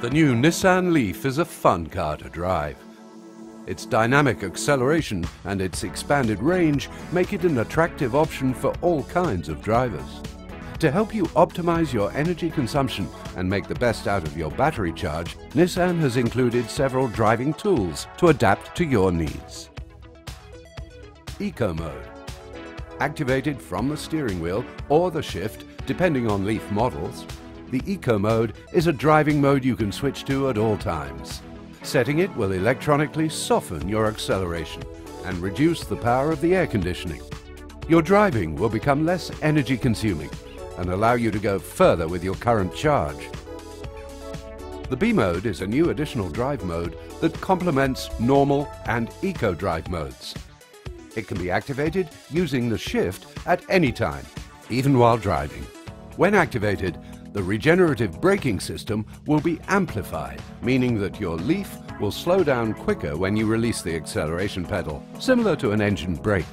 The new Nissan Leaf is a fun car to drive. Its dynamic acceleration and its expanded range make it an attractive option for all kinds of drivers. To help you optimize your energy consumption and make the best out of your battery charge, Nissan has included several driving tools to adapt to your needs. Eco Mode. Activated from the steering wheel or the shift, depending on Leaf models, the Eco Mode is a driving mode you can switch to at all times. Setting it will electronically soften your acceleration and reduce the power of the air conditioning. Your driving will become less energy consuming and allow you to go further with your current charge. The B mode is a new additional drive mode that complements normal and eco drive modes. It can be activated using the shift at any time, even while driving. When activated, the regenerative braking system will be amplified, meaning that your Leaf will slow down quicker when you release the acceleration pedal, similar to an engine brake.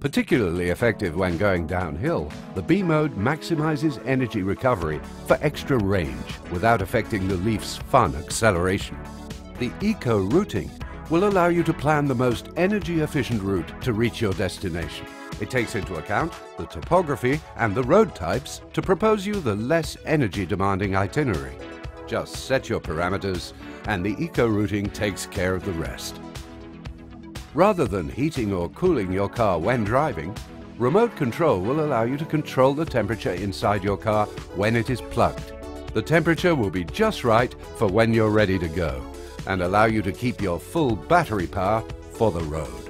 Particularly effective when going downhill, the B mode maximizes energy recovery for extra range without affecting the Leaf's fun acceleration. The Eco Routing will allow you to plan the most energy efficient route to reach your destination. It takes into account the topography and the road types to propose you the less energy demanding itinerary. Just set your parameters and the eco-routing takes care of the rest. Rather than heating or cooling your car when driving, remote control will allow you to control the temperature inside your car when it is plugged. The temperature will be just right for when you're ready to go and allow you to keep your full battery power for the road.